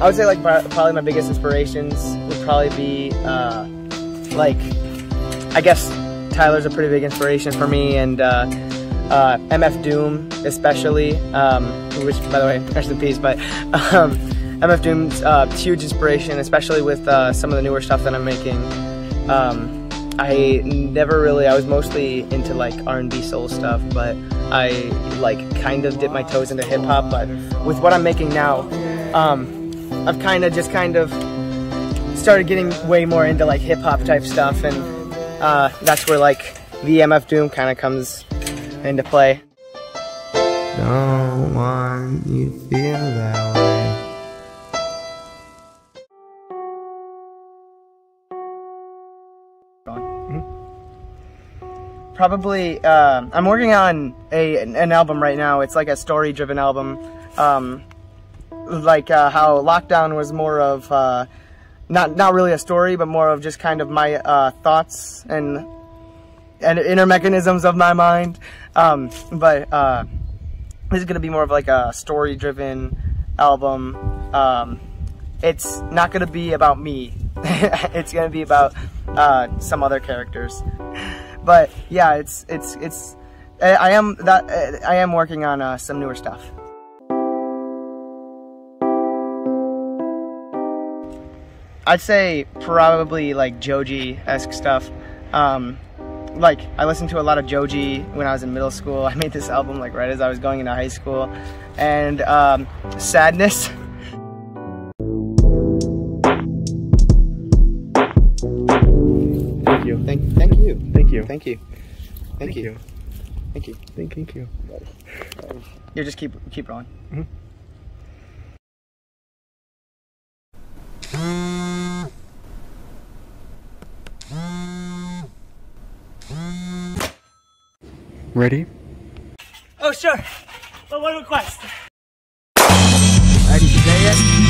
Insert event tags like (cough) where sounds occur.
I would say like probably my biggest inspirations would probably be uh, like I guess Tyler's a pretty big inspiration for me, and uh, uh, MF Doom especially, um, which by the way, rest in peace. But um, MF Doom's uh, huge inspiration, especially with uh, some of the newer stuff that I'm making. Um, I never really, I was mostly into like R&B soul stuff, but I like kind of dipped my toes into hip hop. But with what I'm making now, um, I've kind of just kind of started getting way more into like hip hop type stuff, and uh, that's where like the MF Doom kind of comes into play. Don't want you feel that way. Probably, uh, I'm working on a an album right now. It's like a story-driven album. Um, like uh, how lockdown was more of uh, not not really a story, but more of just kind of my uh, thoughts and and inner mechanisms of my mind. Um, but uh, this is gonna be more of like a story-driven album. Um, it's not gonna be about me. (laughs) it's gonna be about uh, some other characters. But yeah, it's it's it's. I am that I am working on uh, some newer stuff. I'd say probably like Joji-esque stuff. Um, like I listened to a lot of Joji when I was in middle school. (laughs) I made this album like right as I was going into high school, and um, Sadness. Thank you. Thank, thank you. Thank you. Thank you. Thank, thank you. you. Thank you. Thank, thank you. You just keep keep rolling. Mm -hmm. Ready? Oh, sure. But one request. Ready to say it?